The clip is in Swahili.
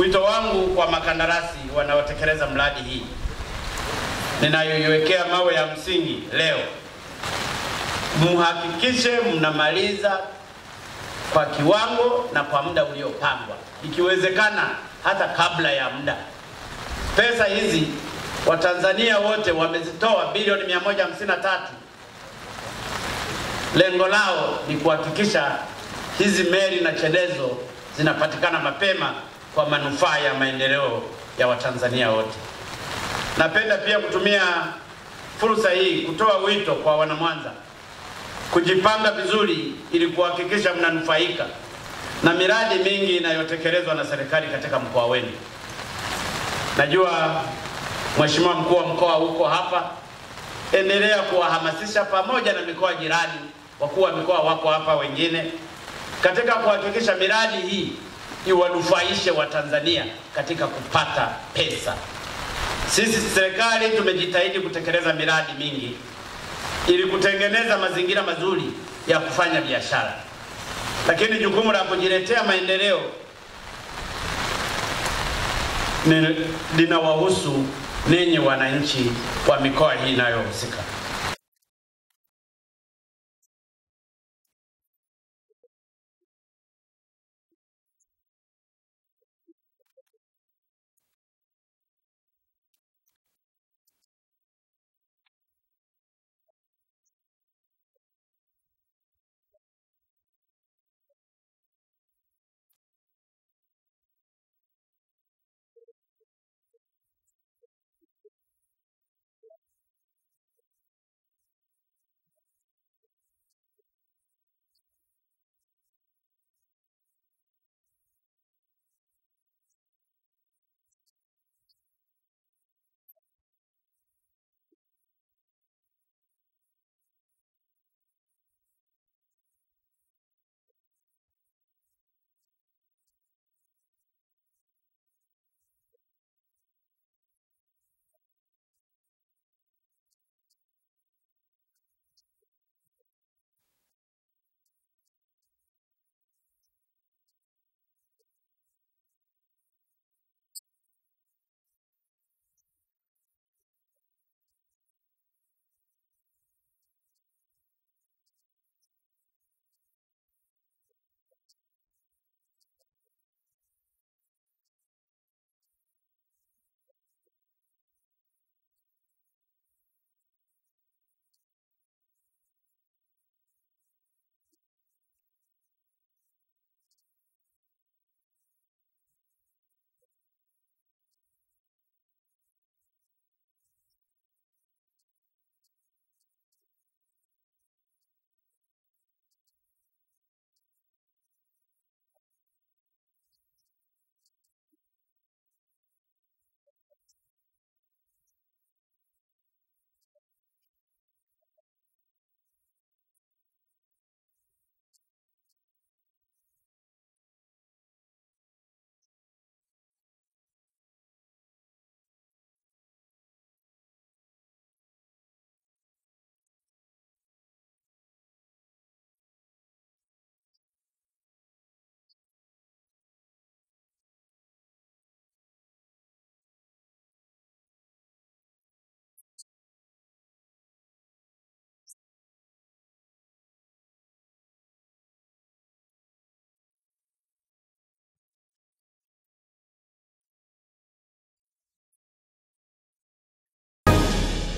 Wito wangu kwa makandarasi wanaotekeleza mradi hii ninayoiwekea mawe ya msingi leo, muhakikishe mnamaliza kwa kiwango na kwa muda uliopangwa, ikiwezekana hata kabla ya muda. Pesa hizi Watanzania wote wamezitoa bilioni 153. Lengo lao ni kuhakikisha hizi meli na chelezo zinapatikana mapema kwa manufaa ya maendeleo ya Watanzania wote. Napenda pia kutumia fursa hii kutoa wito kwa wanamwanza kujipanga vizuri ili kuhakikisha mnanufaika na miradi mingi inayotekelezwa na serikali katika mkoa wenu. Najua Mheshimiwa mkuu wa mkoa huko hapa, endelea kuwahamasisha pamoja na mikoa jirani, wakuu wa mikoa wako hapa wengine, katika kuhakikisha miradi hii iwanufaishe Watanzania katika kupata pesa. Sisi serikali tumejitahidi kutekeleza miradi mingi ili kutengeneza mazingira mazuri ya kufanya biashara, lakini jukumu la kujiletea maendeleo ni- linawahusu ninyi wananchi wa mikoa hii inayohusika.